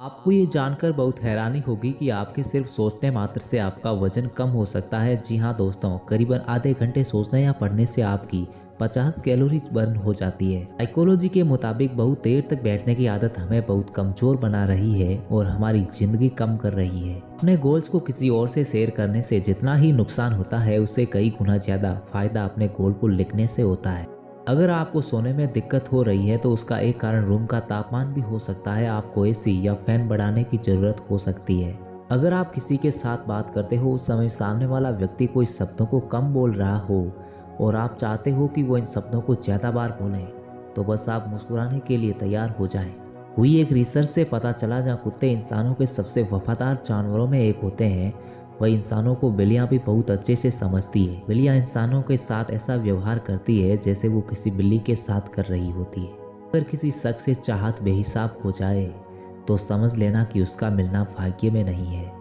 आपको ये जानकर बहुत हैरानी होगी कि आपके सिर्फ़ सोचने मात्र से आपका वज़न कम हो सकता है। जी हाँ दोस्तों, करीबन आधे घंटे सोचने या पढ़ने से आपकी 50 कैलोरीज बर्न हो जाती है। साइकोलॉजी के मुताबिक बहुत देर तक बैठने की आदत हमें बहुत कमज़ोर बना रही है और हमारी ज़िंदगी कम कर रही है। अपने गोल्स को किसी और से शेयर करने से जितना ही नुकसान होता है, उससे कई गुना ज़्यादा फ़ायदा अपने गोल को लिखने से होता है। अगर आपको सोने में दिक्कत हो रही है तो उसका एक कारण रूम का तापमान भी हो सकता है, आपको एसी या फ़ैन बढ़ाने की ज़रूरत हो सकती है अगर आप किसी के साथ बात करते हो, उस समय सामने वाला व्यक्ति कोई शब्दों को कम बोल रहा हो, और आप चाहते हो कि वो इन शब्दों को ज़्यादा बार बोले तो बस आप मुस्कुराने के लिए तैयार हो जाएँ। हुई एक रिसर्च से पता चला, जहाँ कुत्ते इंसानों के सबसे वफादार जानवरों में एक होते हैं वह इंसानों को बिल्लियाँ भी बहुत अच्छे से समझती है। बिलिया इंसानों के साथ ऐसा व्यवहार करती है, जैसे वो किसी बिल्ली के साथ कर रही होती है। अगर किसी शख्स से चाहत बेहिसाब हो जाए तो समझ लेना कि उसका मिलना भाग्य में नहीं है।